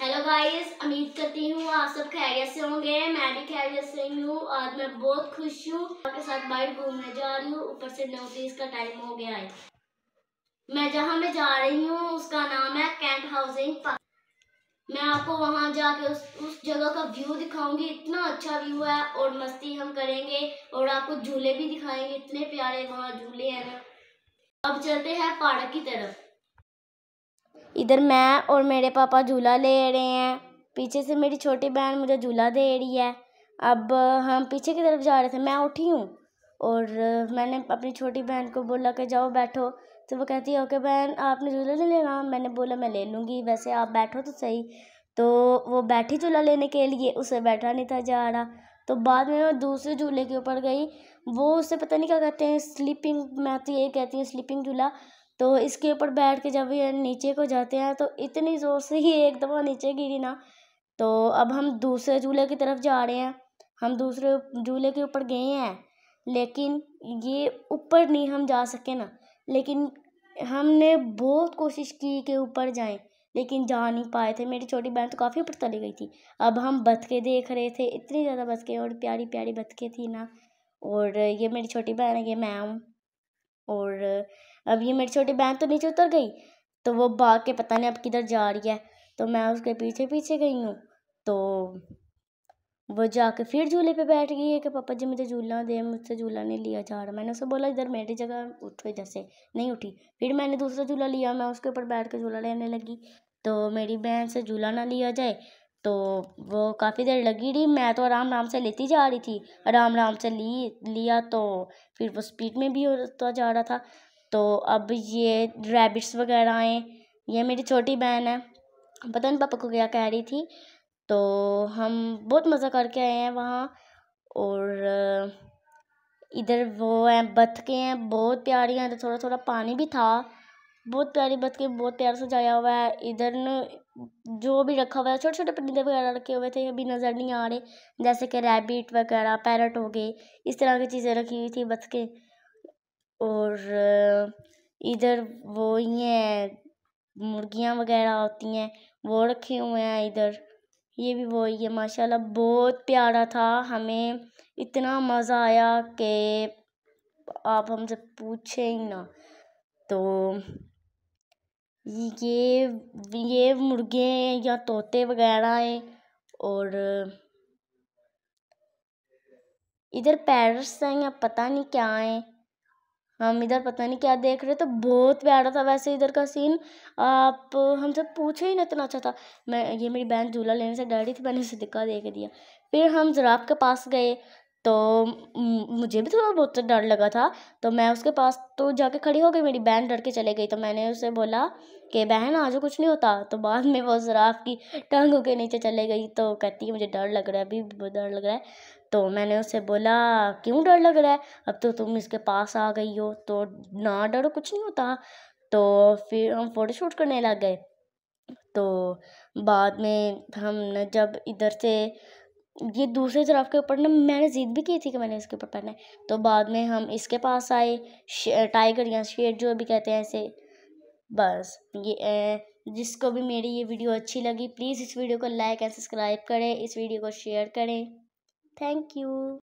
Hello guys उम्मीद करती हूँ आप सब खैरियत से होंगे। मैं भी खैरियत से ही हूँ आज मैं बहुत खुश हूँ। आपके साथ बाइक घूमने जा रही हूँ। ऊपर से नौ नोटिस का टाइम हो गया है। मैं जहाँ मैं जा रही हूँ, उसका नाम है कैंट हाउसिंग पार्क मैं आपको वहाँ जाके उस उस जगह का व्यू दिखाऊँगी। इतना अच्छा व्यू है और मस्ती हम करेंगे और आपको झूले भी दिखाएँगे। इतने प्यारे वहाँ झूले हैं ना। अब चलते हैं पार्क की तरफ़। इधर मैं और मेरे पापा झूला ले रहे हैं। पीछे से मेरी छोटी बहन मुझे झूला दे रही है। अब हम पीछे की तरफ़ जा रहे थे, मैं उठी हूँ और मैंने अपनी छोटी बहन को बोला कि जाओ बैठो। तो वो कहती है, ओके बहन, आपने झूला ले लेना? मैंने बोला, मैं ले लूँगी, वैसे आप बैठो तो सही। तो वो बैठी झूला लेने के लिए, उसे बैठा नहीं था जा रहा। तो बाद में मैं दूसरे झूले के ऊपर गई। वो उसे पता नहीं क्या कहते हैं, स्लीपिंग, मैं तो ये कहती हूँ, स्लीपिंग झूला। तो इसके ऊपर बैठ के जब ये नीचे को जाते हैं तो इतनी ज़ोर से ही एक दफ़ा नीचे गिरी ना। तो अब हम दूसरे झूले की तरफ़ जा रहे हैं। हम दूसरे झूले के ऊपर गए हैं, लेकिन ये ऊपर नहीं हम जा सके ना। लेकिन हमने बहुत कोशिश की कि ऊपर जाएँ, लेकिन जा नहीं पाए थे। मेरी छोटी बहन तो काफ़ी ऊपर चली गई थी। अब हम बतखे देख रहे थे, इतनी ज़्यादा बतके और प्यारी प्यारी बतके थी ना। और ये मेरी छोटी बहन है, ये मैं हूँ। और अब ये मेरी छोटी बहन तो नीचे उतर गई तो वो भाग के पता नहीं अब किधर जा रही है। तो मैं उसके पीछे पीछे गई हूँ तो वो जाके फिर झूले पे बैठ गई है कि पापा जी मुझे झूला दे, मुझसे झूला नहीं लिया जा रहा। मैंने उसे बोला, इधर मेरी जगह उठो, इधर से। नहीं उठी। फिर मैंने दूसरा झूला लिया, मैं उसके ऊपर बैठ के झूला लेने लगी। तो मेरी बहन से झूला ना लिया जाए तो वो काफ़ी देर लगी रही। मैं तो आराम आराम से लेती जा रही थी। आराम आराम से ली, लिया तो फिर वो स्पीड में भी होता जा रहा था। तो अब ये रैबिट्स वगैरह आए। ये मेरी छोटी बहन है। पता नहीं पापा को क्या कह रही थी। तो हम बहुत मज़ा करके आए हैं वहाँ और इधर वो हैं बतखें हैं, बहुत प्यारी हैं। इधर थोड़ा थोड़ा पानी भी था। बहुत प्यारी बतखें बहुत प्यार सजाया हुआ है। इधर न जो भी रखा हुआ है छोटे छोटे परिंदे वगैरह रखे हुए थे, अभी नज़र नहीं आ रहे, जैसे कि रैबिट वगैरह पैरट हो गए, इस तरह की चीज़ें रखी हुई थी बतखें और इधर वो ये मुर्गियाँ वगैरह होती हैं, वो रखे हुए हैं इधर। ये भी वही है, माशाल्लाह, बहुत प्यारा था, हमें इतना मज़ा आया कि आप हमसे पूछे ही ना। तो ये ये मुर्गे या तोते वगैरह हैं और इधर पैरट्स हैं या पता नहीं क्या है। हम इधर पता नहीं क्या देख रहे तो बहुत प्यारा था वैसे इधर का सीन आप, हमसे पूछे ही ना इतना अच्छा था। मैं, ये मेरी बहन झूला लेने से रही थी, मैंने उसे दिक्का दे के दिया। फिर हम ज़राब के पास गए तो मुझे भी थोड़ा बहुत डर लगा था। तो मैं उसके पास तो जाके खड़ी हो गई, मेरी बहन डर के चले गई। तो मैंने उसे बोला कि, बहन, आज कुछ नहीं होता। तो बाद में वो ज़राफ की टांगों के नीचे चले गई। तो कहती है, मुझे डर लग रहा है, अभी डर लग रहा है। तो मैंने उससे बोला, क्यों डर लग रहा है? अब तो तुम इसके पास आ गई हो तो ना डरो, कुछ नहीं होता। तो फिर हम फ़ोटो शूट करने लग गए। तो बाद में हम जब इधर से ये दूसरे तरफ़ के ऊपर ना मैंने ज़िद भी की थी कि मैंने इसके ऊपर पहना है। तो बाद में हम इसके पास आए टाइगर या शेर जो भी कहते हैं ऐसे। बस, ये जिसको भी मेरी ये वीडियो अच्छी लगी, प्लीज़ इस वीडियो को लाइक एंड सब्सक्राइब करें, इस वीडियो को शेयर करें। Thank you.